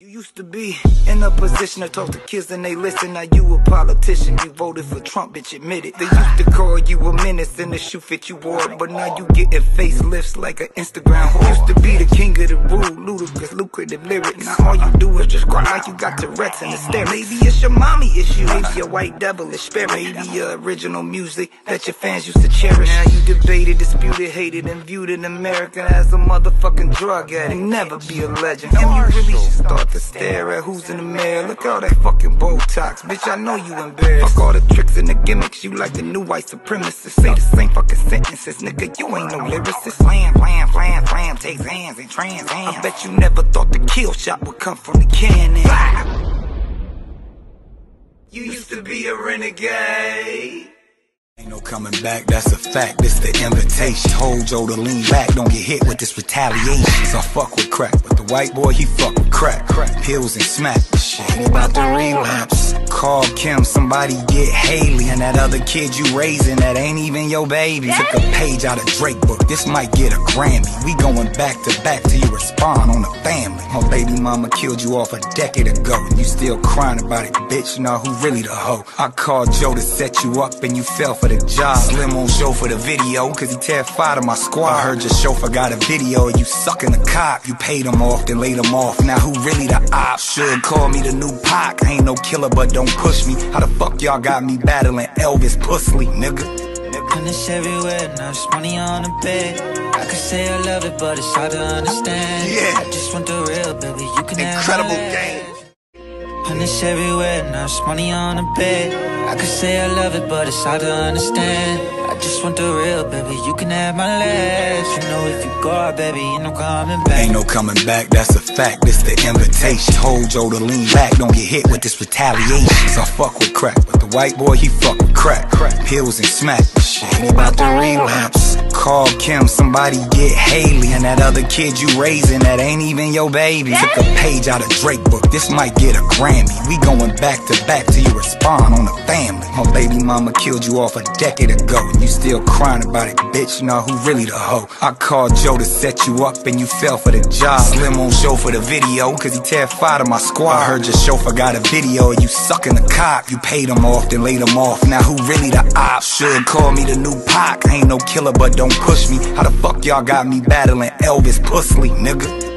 You used to be in a position to talk to kids and they listen. Now you a politician, you voted for Trump, bitch, admit it. They used to call you a menace and the shoe fit you wore, but now you getting facelifts like an Instagram whore. Used to be the king of the rude, ludicrous, lucrative lyrics. Now all you do is just cry like you got Tourette's and hysterics. Maybe it's your mommy issue, maybe a white devilish spirit, maybe your original music that your fans used to cherish. Now you debated, disputed, hated, and viewed an American as a motherfucking drug addict. Never be a legend, and you really should start to stare at who's in the mirror. Look at all that fucking Botox, bitch. I know you embarrassed. Fuck all the tricks and the gimmicks. You like the new white supremacists. Say the same fucking sentences, nigga. You ain't no lyricist. Flam, flam, flam, flam. Takes hands and trans hands. I bet you never thought the kill shot would come from the cannon. You used to be a renegade. Ain't no coming back, that's a fact, this the invitation Hold Joe to lean back, don't get hit with this retaliation So fuck with crack, white boy he fuck with crack. Crack pills and smack the shit, about the relapse Call Kim, somebody get Haley And that other kid you raising that ain't even your baby. Took a page out of Drake book, this might get a Grammy. We going back to back till you respond on the family. My baby mama killed you off a decade ago And you still crying about it, bitch, know who really the hoe? I called Joe to set you up and you fell for the job. Slim won't show for the video Cause he terrified of my squad. I heard your chauffeur got a video you sucking the cop You paid him off, then laid him off. Now who really the op? Should call me the new Pac. Ain't no killer but don't push me How the fuck y'all got me battling Elvis Pusley, nigga? And it's everywhere, now it's money on the bed I could say I love it, but it's hard to understand Yeah. I just want the real, baby, you can Incredible game. And it's everywhere, now it's money on the bed I could say I love it, but it's hard to understand just want the real, baby, you can have my last. You know if you go baby, ain't no coming back. Ain't no coming back, that's a fact, this the invitation. Hold Joe to lean back, don't get hit with this retaliation. So fuck with crack, but the white boy he fuck with Crack. Pills and smack shit, ain't about the relapse. Call Kim, somebody get Haley. And that other kid you raising that ain't even your baby. Took a page out of Drake book, this might get a Grammy. We going back to back till you respond on the family. My baby mama killed you off a decade ago. And you still crying about it, bitch, know who really the hoe? I called Joe to set you up and you fell for the job. Slim won't show for the video Cause he terrified of my squad. I heard your chauffeur got a video you sucking the cop. You paid him off, then laid him off. Now who really the op? Should call me the new Pac I ain't no killer but don't push me How the fuck y'all got me battling Elvis Pusley, nigga?